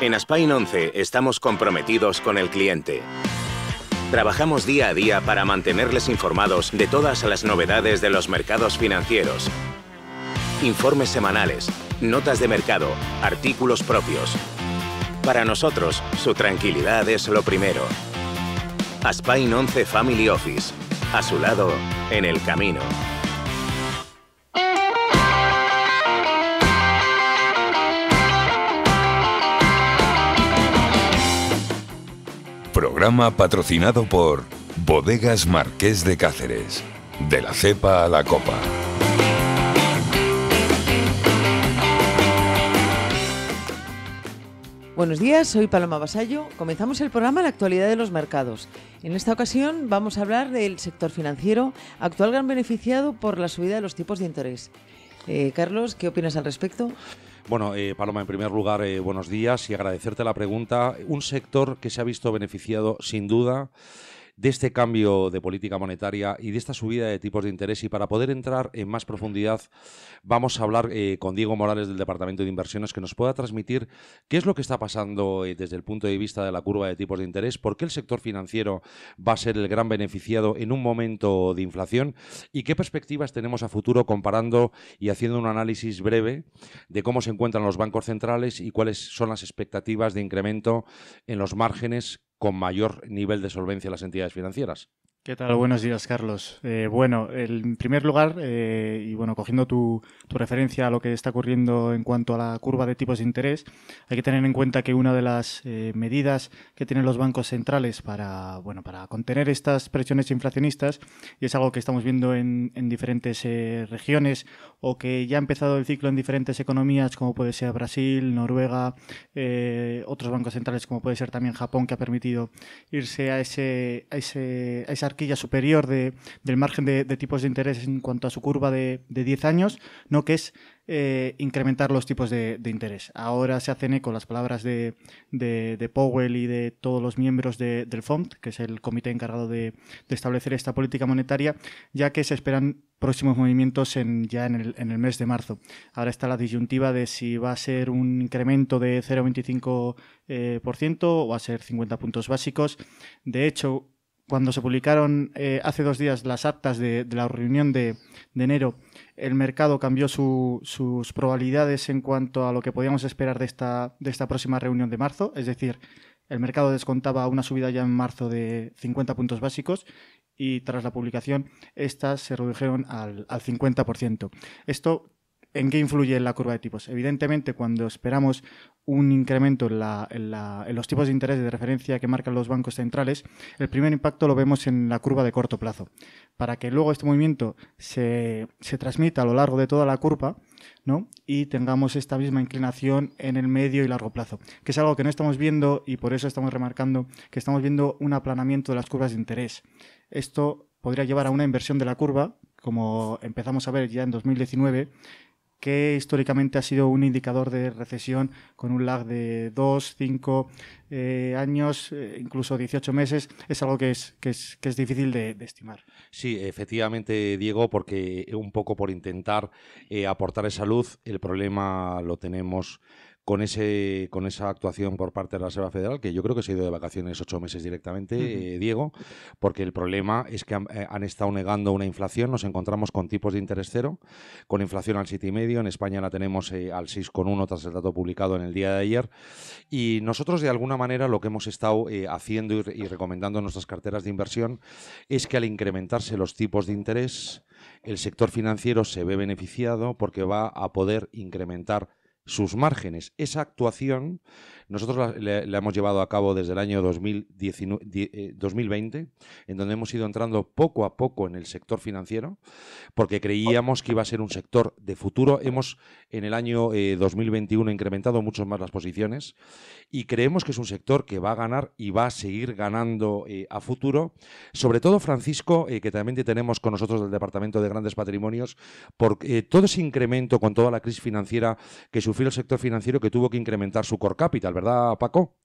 En Aspine 11 estamos comprometidos con el cliente. Trabajamos día a día para mantenerles informados de todas las novedades de los mercados financieros. Informes semanales, notas de mercado, artículos propios. Para nosotros, su tranquilidad es lo primero. Aspine 11 Family Office. A su lado, en el camino. Programa patrocinado por Bodegas Marqués de Cáceres. De la cepa a la copa. Buenos días, soy Paloma Basallo. Comenzamos el programa La actualidad de los mercados. En esta ocasión vamos a hablar del sector financiero, actual gran beneficiado por la subida de los tipos de interés. Eh, Carlos, ¿qué opinas al respecto? Bueno, eh, Paloma, en primer lugar, eh, buenos días y agradecerte la pregunta. Un sector que se ha visto beneficiado sin duda de este cambio de política monetaria y de esta subida de tipos de interés. Y para poder entrar en más profundidad, vamos a hablar eh, con Diego Morales del Departamento de Inversiones que nos pueda transmitir qué es lo que está pasando eh, desde el punto de vista de la curva de tipos de interés, por qué el sector financiero va a ser el gran beneficiado en un momento de inflación y qué perspectivas tenemos a futuro comparando y haciendo un análisis breve de cómo se encuentran los bancos centrales y cuáles son las expectativas de incremento en los márgenes con mayor nivel de solvencia las entidades financieras. ¿Qué tal? Buenos días, Carlos. Eh, bueno, en primer lugar, eh, y bueno, cogiendo tu, referencia a lo que está ocurriendo en cuanto a la curva de tipos de interés, hay que tener en cuenta que una de las eh, medidas que tienen los bancos centrales para, bueno, para contener estas presiones inflacionistas, y es algo que estamos viendo en, en diferentes regiones o que ya ha empezado el ciclo en diferentes economías, como puede ser Brasil, Noruega, otros bancos centrales, como puede ser también Japón, que ha permitido irse a ese, a ese, a esa superior de, del margen de, tipos de interés en cuanto a su curva de, de 10 años, no que es eh, incrementar los tipos de, interés. Ahora se hacen eco las palabras de, Powell y de todos los miembros del FOMC, que es el comité encargado de, establecer esta política monetaria, ya que se esperan próximos movimientos en, ya en el, en el mes de marzo. Ahora está la disyuntiva de si va a ser un incremento de 0,25% eh, o va a ser 50 puntos básicos. De hecho, cuando se publicaron eh, hace dos días las actas de, la reunión de, enero, el mercado cambió sus probabilidades en cuanto a lo que podíamos esperar de esta, de esta próxima reunión de marzo. Es decir, el mercado descontaba una subida ya en marzo de 50 puntos básicos y tras la publicación estas se redujeron al, al 50%. Esto ¿En qué influye la curva de tipos? Evidentemente, cuando esperamos un incremento en, los tipos de interés de referencia que marcan los bancos centrales, el primer impacto lo vemos en la curva de corto plazo. Para que luego este movimiento se, transmita a lo largo de toda la curva ¿no? y tengamos esta misma inclinación en el medio y largo plazo, que es algo que no estamos viendo y por eso estamos remarcando que estamos viendo un aplanamiento de las curvas de interés. Esto podría llevar a una inversión de la curva, como empezamos a ver ya en 2019, que históricamente ha sido un indicador de recesión con un lag de 2, 5 eh, años, eh, incluso 18 meses, es algo que es, que es, que es difícil de, estimar. Sí, efectivamente, Diego, porque un poco por intentar eh, aportar esa luz, el problema lo tenemos con ese con esa actuación por parte de la Reserva Federal, que yo creo que se ha ido de vacaciones ocho meses directamente, eh, Diego, porque el problema es que eh, han, estado negando una inflación, nos encontramos con tipos de interés cero, con inflación al medio, en España la tenemos eh, al 6,1 tras el dato publicado en el día de ayer, y nosotros de alguna manera lo que hemos estado haciendo y, y recomendando en nuestras carteras de inversión es que al incrementarse los tipos de interés, el sector financiero se ve beneficiado porque va a poder incrementar sus márgenes. Esa actuación nosotros la, hemos llevado a cabo desde el año 2020, eh, en donde hemos ido entrando poco a poco en el sector financiero, porque creíamos que iba a ser un sector de futuro. Hemos en el año 2021 eh, incrementado mucho más las posiciones y creemos que es un sector que va a ganar y va a seguir ganando eh, a futuro. Sobre todo, Francisco, que también tenemos con nosotros del Departamento de Grandes Patrimonios, por todo ese incremento con toda la crisis financiera que sufrió el sector financiero que tuvo que incrementar su core capital ¿verdad, Paco?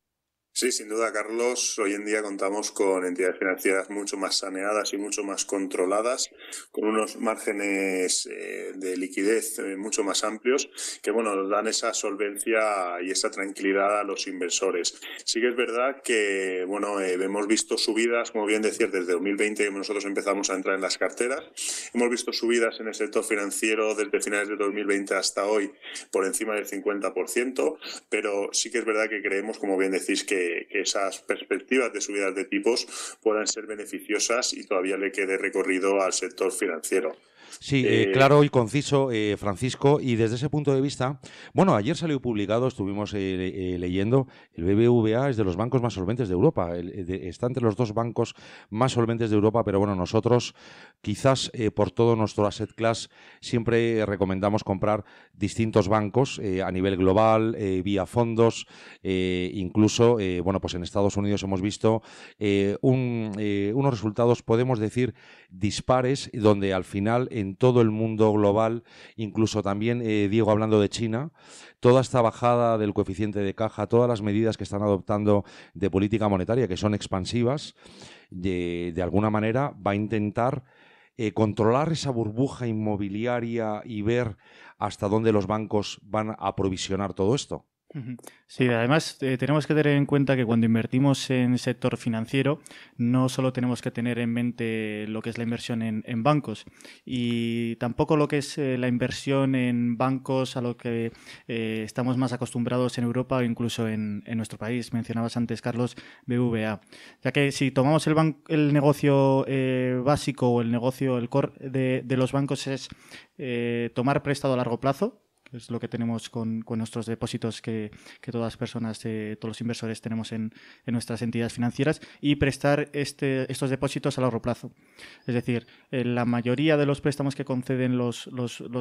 Sí, sin duda, Carlos. Hoy en día contamos con entidades financieras mucho más saneadas y mucho más controladas, con unos márgenes eh, de liquidez eh, mucho más amplios, que bueno, dan esa solvencia y esa tranquilidad a los inversores. Sí que es verdad que bueno, eh, hemos visto subidas, como bien decías, desde 2020 que nosotros empezamos a entrar en las carteras. Hemos visto subidas en el sector financiero desde finales de 2020 hasta hoy por encima del 50%, pero sí que es verdad que creemos, como bien decís, que que, esas perspectivas de subidas de tipos puedan ser beneficiosas y todavía le quede recorrido al sector financiero. Sí, eh, eh, claro y conciso, eh, Francisco. Y desde ese punto de vista, bueno, ayer salió publicado, estuvimos leyendo, el BBVA es de los bancos más solventes de Europa. está entre los dos bancos más solventes de Europa, pero bueno, nosotros quizás por todo nuestro asset class siempre recomendamos comprar distintos bancos a nivel global, vía fondos, incluso, bueno, pues en Estados Unidos hemos visto unos resultados, podemos decir, dispares, donde al final en todo el mundo global, incluso también, eh, Diego, hablando de China, toda esta bajada del coeficiente de caja, todas las medidas que están adoptando de política monetaria, que son expansivas, de, alguna manera va a intentar eh, controlar esa burbuja inmobiliaria y ver hasta dónde los bancos van a aprovisionar todo esto. Sí, además eh, tenemos que tener en cuenta que cuando invertimos en sector financiero no solo tenemos que tener en mente lo que es la inversión en, bancos y tampoco lo que es eh, la inversión en bancos a lo que eh, estamos más acostumbrados en Europa o incluso en, nuestro país. Mencionabas antes, Carlos, BVA. Ya que si tomamos el, el negocio básico o el negocio, el core de, de los bancos es tomar prestado a largo plazo, es lo que tenemos con, nuestros depósitos que, todas las personas, eh, todos los inversores tenemos en, nuestras entidades financieras y prestar este, estos depósitos a largo plazo. Es decir, la mayoría de los préstamos que conceden los,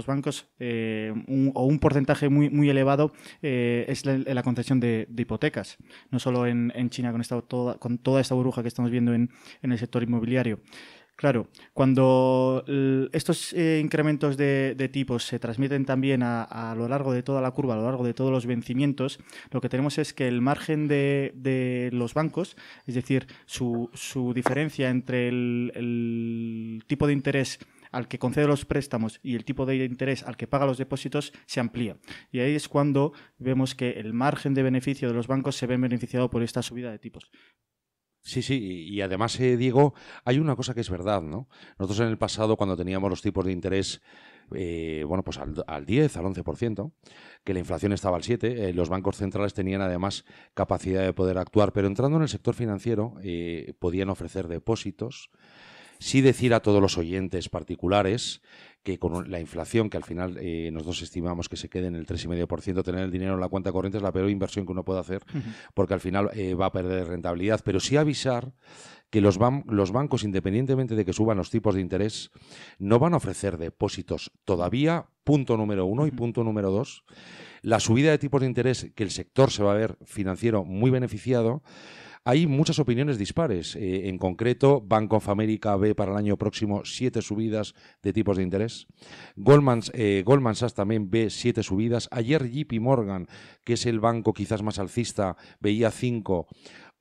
bancos eh, o un porcentaje muy, muy elevado eh, es la, concesión de, hipotecas, no solo en, China con, esta, toda, con toda esta burbuja que estamos viendo en, en el sector inmobiliario. Claro, cuando estos eh, incrementos de, tipos se transmiten también a, lo largo de toda la curva, a lo largo de todos los vencimientos, lo que tenemos es que el margen de, los bancos, es decir, su, diferencia entre el, tipo de interés al que concede los préstamos y el tipo de interés al que paga los depósitos se amplía. Y ahí es cuando vemos que el margen de beneficio de los bancos se ve beneficiado por esta subida de tipos. Sí, sí, y además, eh, Diego, hay una cosa que es verdad, ¿no? Nosotros en el pasado, cuando teníamos los tipos de interés, eh, bueno, pues al, al, 10, al 11%, que la inflación estaba al 7%, eh, los bancos centrales tenían además capacidad de poder actuar, pero entrando en el sector financiero, podían ofrecer depósitos, sí decir a todos los oyentes particulares que con la inflación, que al final eh, nosotros estimamos que se quede en el 3,5%, tener el dinero en la cuenta corriente es la peor inversión que uno puede hacer, porque al final eh, va a perder rentabilidad. Pero sí avisar que los, los bancos, independientemente de que suban los tipos de interés, no van a ofrecer depósitos todavía, punto número uno, y punto número dos, la subida de tipos de interés que el sector se va a ver financiero muy beneficiado, hay muchas opiniones dispares. Eh, en concreto, Bank of America ve para el año próximo siete subidas de tipos de interés. Goldman, eh, Goldman Sachs también ve siete subidas. Ayer JP Morgan, que es el banco quizás más alcista, veía cinco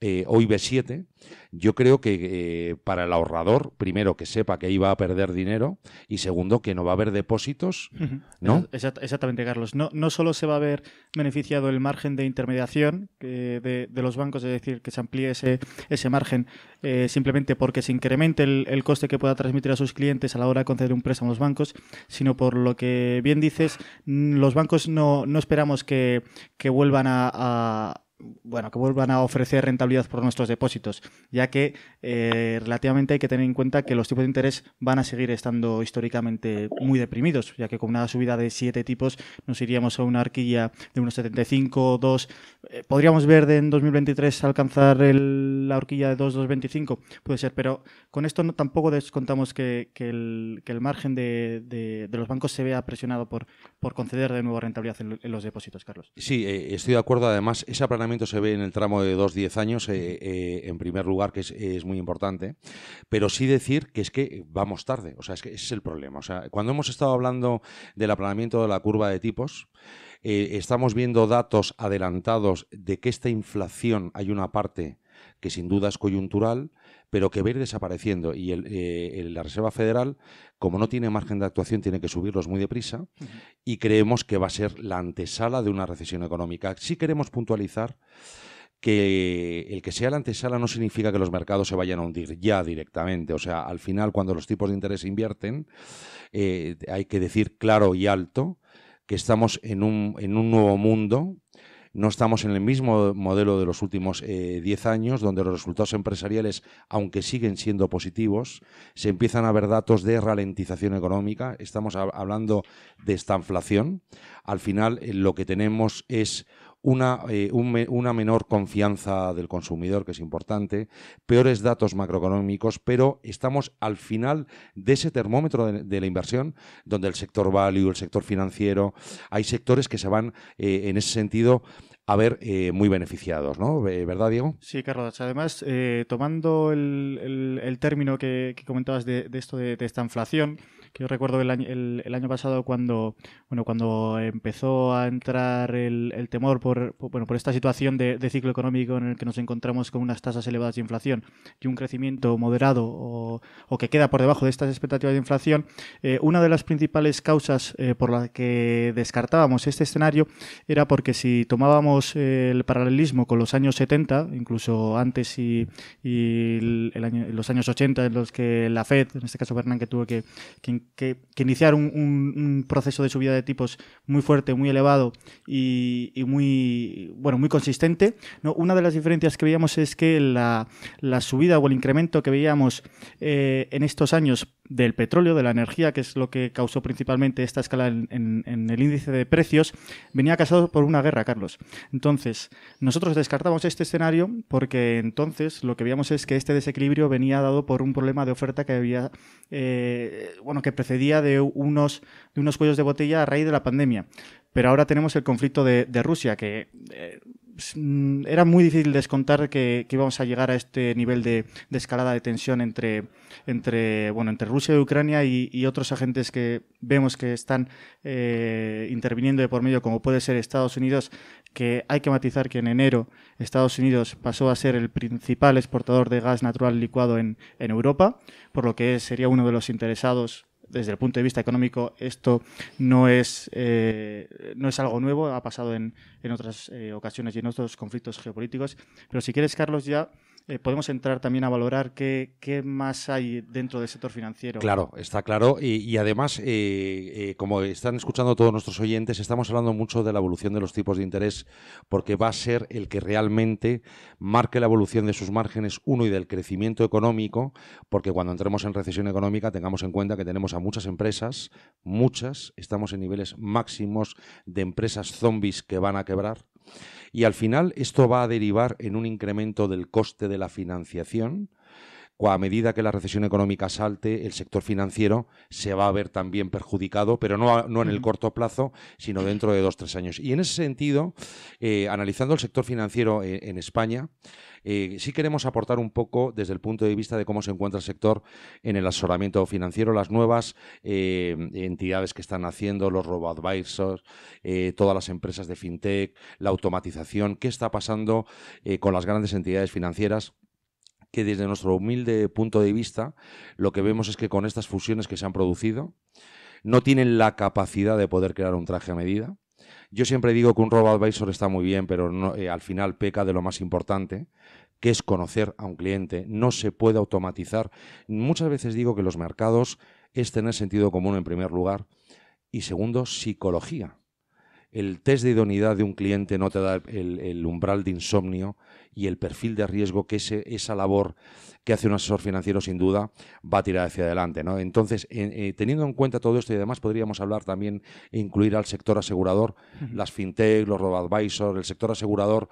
eh, hoy B7, yo creo que eh, para el ahorrador, primero que sepa que iba a perder dinero y segundo que no va a haber depósitos, ¿no? exactamente, Carlos. No, no solo se va a ver beneficiado el margen de intermediación de, los bancos, es decir, que se amplíe ese, ese margen eh, simplemente porque se incremente el, coste que pueda transmitir a sus clientes a la hora de conceder un préstamo a los bancos, sino por lo que bien dices, los bancos no, no esperamos que, vuelvan a bueno, que vuelvan a ofrecer rentabilidad por nuestros depósitos, ya que eh, relativamente hay que tener en cuenta que los tipos de interés van a seguir estando históricamente muy deprimidos, ya que con una subida de siete tipos nos iríamos a una horquilla de unos 75, 2. Eh, podríamos ver de en 2023 alcanzar la horquilla de 2, 2,25, puede ser, pero con esto no, tampoco descontamos que, el, margen de, los bancos se vea presionado por, por conceder de nuevo rentabilidad en, los depósitos, Carlos. Sí, eh, estoy de acuerdo. Además, ese aplanamiento se ve en el tramo de 2-10 años, eh, eh, en primer lugar, que es, muy importante, pero sí decir que es que vamos tarde, o sea, es que ese es el problema. O sea, cuando hemos estado hablando del aplanamiento de la curva de tipos, eh, estamos viendo datos adelantados de que esta inflación hay una parte que sin duda es coyuntural, pero que va a ir desapareciendo. Y eh, la Reserva Federal, como no tiene margen de actuación, tiene que subirlos muy deprisa y creemos que va a ser la antesala de una recesión económica. Sí queremos puntualizar que el que sea la antesala no significa que los mercados se vayan a hundir ya directamente. O sea, al final, cuando los tipos de interés invierten, eh, hay que decir claro y alto que estamos en un, en un nuevo mundo no estamos en el mismo modelo de los últimos 10 eh, años, donde los resultados empresariales, aunque siguen siendo positivos, se empiezan a ver datos de ralentización económica. Estamos hablando de esta inflación. Al final, eh, lo que tenemos es una, eh, una, menor confianza del consumidor, que es importante, peores datos macroeconómicos, pero estamos al final de ese termómetro de, la inversión, donde el sector value, el sector financiero, hay sectores que se van eh, en ese sentido a ver eh, muy beneficiados, ¿no? ¿Verdad, Diego? Sí, Carlos. Además, tomando el, término que, comentabas de, esto de, esta inflación, que yo recuerdo el año, el, año pasado cuando, bueno, cuando empezó a entrar el, temor por, bueno, por esta situación de, ciclo económico en el que nos encontramos con unas tasas elevadas de inflación y un crecimiento moderado o, que queda por debajo de estas expectativas de inflación, eh, una de las principales causas eh, por las que descartábamos este escenario era porque si tomábamos el paralelismo con los años 70, incluso antes y, los años 80 en los que la Fed, en este caso Bernanke, tuvo que, que que, iniciar un, proceso de subida de tipos muy fuerte, muy elevado y, muy bueno, muy consistente. ¿no? Una de las diferencias que veíamos es que la, subida o el incremento que veíamos eh, en estos años del petróleo, de la energía, que es lo que causó principalmente esta escala en, el índice de precios, venía casado por una guerra, Carlos. Entonces, nosotros descartamos este escenario porque entonces lo que veíamos es que este desequilibrio venía dado por un problema de oferta que había, eh, bueno, que precedía de unos, de unos cuellos de botella a raíz de la pandemia. Pero ahora tenemos el conflicto de, Rusia, que eh, era muy difícil descontar que, íbamos a llegar a este nivel de, escalada de tensión entre, entre, bueno, entre Rusia y Ucrania y, otros agentes que vemos que están eh, interviniendo de por medio, como puede ser Estados Unidos, que hay que matizar que en enero Estados Unidos pasó a ser el principal exportador de gas natural licuado en, en Europa, por lo que sería uno de los interesados desde el punto de vista económico esto no es, eh, no es algo nuevo, ha pasado en, en otras eh, ocasiones y en otros conflictos geopolíticos. Pero si quieres, Carlos, ya eh, podemos entrar también a valorar qué, qué, más hay dentro del sector financiero. Claro, está claro. Y, además, como están escuchando todos nuestros oyentes, estamos hablando mucho de la evolución de los tipos de interés porque va a ser el que realmente marque la evolución de sus márgenes, uno, y del crecimiento económico, porque cuando entremos en recesión económica tengamos en cuenta que tenemos a muchas empresas, muchas, estamos en niveles máximos de empresas zombies que van a quebrar. Y al final esto va a derivar en un incremento del coste de la financiación, a medida que la recesión económica salte, el sector financiero se va a ver también perjudicado, pero no, no en el corto plazo, sino dentro de dos, tres años. Y en ese sentido, eh, analizando el sector financiero eh, en España, eh, sí queremos aportar un poco desde el punto de vista de cómo se encuentra el sector en el asesoramiento financiero, las nuevas eh, entidades que están haciendo, los robo-advisors, eh, todas las empresas de fintech, la automatización, qué está pasando con las grandes entidades financieras que desde nuestro humilde punto de vista lo que vemos es que con estas fusiones que se han producido no tienen la capacidad de poder crear un traje a medida. Yo siempre digo que un robo-advisor está muy bien, pero al final peca de lo más importante, que es conocer a un cliente, no se puede automatizar. Muchas veces digo que los mercados es tener sentido común en primer lugar y segundo, psicología. El test de idoneidad de un cliente no te da el, umbral de insomnio y el perfil de riesgo que ese, esa labor que hace un asesor financiero sin duda va a tirar hacia adelante. ¿no? Entonces, eh, teniendo en cuenta todo esto y además podríamos hablar también e incluir al sector asegurador, las fintech, los robo-advisors, el sector asegurador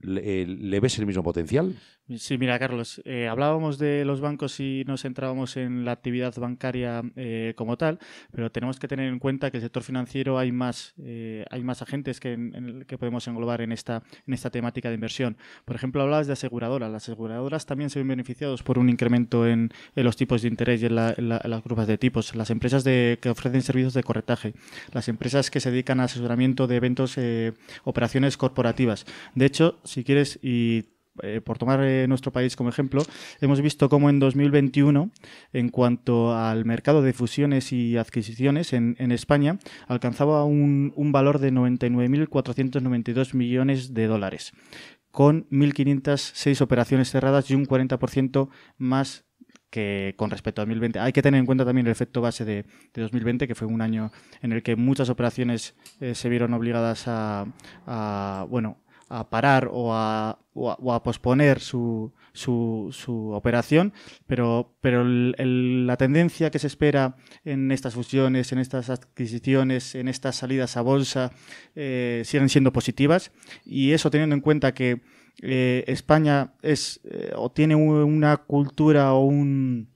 ¿le, ves el mismo potencial? Sí, mira, Carlos, eh, hablábamos de los bancos y nos centrábamos en la actividad bancaria eh, como tal, pero tenemos que tener en cuenta que el sector financiero hay más, eh, hay más agentes que, en, que podemos englobar en esta, en esta temática de inversión. Por ejemplo, hablabas de aseguradoras. Las aseguradoras también se ven beneficiados por un incremento en, los tipos de interés y en, las grupos de tipos. Las empresas de, que ofrecen servicios de corretaje, las empresas que se dedican a asesoramiento de eventos, operaciones corporativas. De hecho, si quieres, y eh, por tomar eh, nuestro país como ejemplo, hemos visto cómo en 2021, en cuanto al mercado de fusiones y adquisiciones en, España, alcanzaba un, valor de 99.492 millones de dólares, con 1.506 operaciones cerradas y un 40% más que con respecto a 2020. Hay que tener en cuenta también el efecto base de, 2020, que fue un año en el que muchas operaciones eh, se vieron obligadas a, bueno, a parar o a, o a, posponer su, su, operación, pero, pero la tendencia que se espera en estas fusiones, en estas adquisiciones, en estas salidas a bolsa, eh, siguen siendo positivas. Y eso teniendo en cuenta que eh, España es eh, o tiene una cultura o un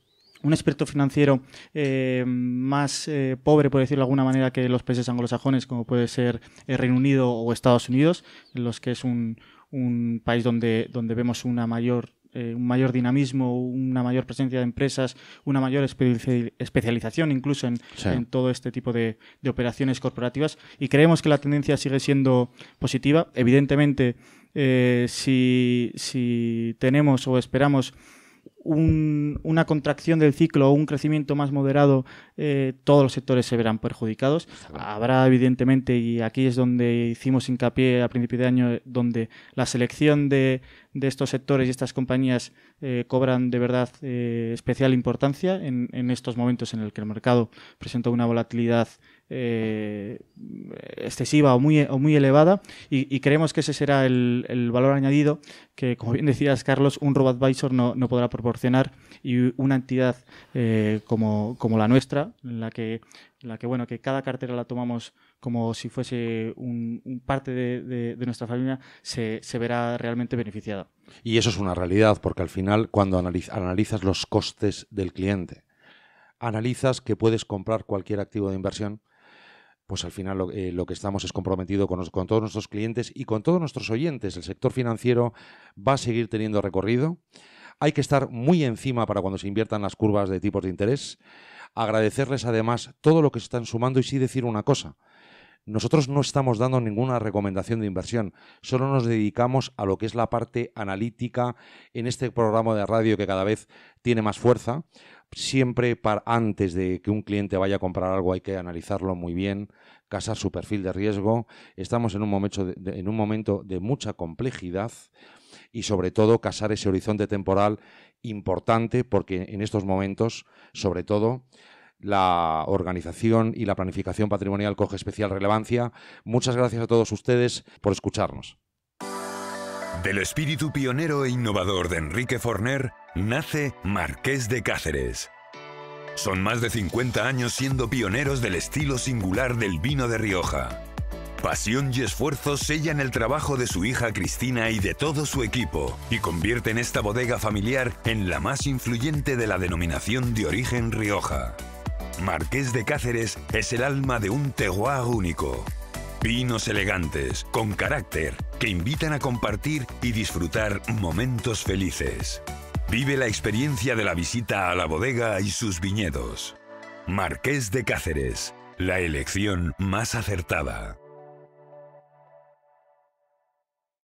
un experto financiero más pobre, por decirlo de alguna manera, que los países anglosajones, como puede ser el Reino Unido o Estados Unidos, en los que es un, un país donde, donde vemos una mayor eh, un mayor dinamismo, una mayor presencia de empresas, una mayor especialización incluso en, en todo este tipo de, de, operaciones corporativas y creemos que la tendencia sigue siendo positiva. Evidentemente, si, si tenemos o esperamos una contracción del ciclo o un crecimiento más moderado, eh, todos los sectores se verán perjudicados. Habrá, evidentemente, y aquí es donde hicimos hincapié a principio de año, donde la selección de, estos sectores y estas compañías eh, cobran de verdad eh, especial importancia en, en, estos momentos en el que el mercado presenta una volatilidad eh, excesiva o muy, muy elevada y, creemos que ese será el, valor añadido que, como bien decías, Carlos, un robot advisor no, no podrá proporcionar y una entidad eh, como, como, la nuestra, en la que, la que, bueno, que cada cartera la tomamos como si fuese un, parte de, nuestra familia, se, se, verá realmente beneficiada. Y eso es una realidad, porque al final, cuando analizas los costes del cliente, analizas que puedes comprar cualquier activo de inversión pues al final eh, lo, que estamos es comprometido con, con, todos nuestros clientes y con todos nuestros oyentes. El sector financiero va a seguir teniendo recorrido. Hay que estar muy encima para cuando se inviertan las curvas de tipos de interés. Agradecerles además todo lo que se están sumando y sí decir una cosa. Nosotros no estamos dando ninguna recomendación de inversión, solo nos dedicamos a lo que es la parte analítica en este programa de radio que cada vez tiene más fuerza, siempre para, antes de que un cliente vaya a comprar algo hay que analizarlo muy bien, casar su perfil de riesgo. Estamos en un momento de, en un momento de mucha complejidad y sobre todo casar ese horizonte temporal importante porque en estos momentos, sobre todo, la organización y la planificación patrimonial coge especial relevancia. Muchas gracias a todos ustedes por escucharnos. Del espíritu pionero e innovador de Enrique Forner nace Marqués de Cáceres. Son más de 50 años siendo pioneros del estilo singular del vino de Rioja. Pasión y esfuerzo sellan el trabajo de su hija Cristina y de todo su equipo y convierten esta bodega familiar en la más influyente de la denominación de origen Rioja. Marqués de Cáceres es el alma de un terroir único Vinos elegantes, con carácter, que invitan a compartir y disfrutar momentos felices. Vive la experiencia de la visita a la bodega y sus viñedos. Marqués de Cáceres, la elección más acertada.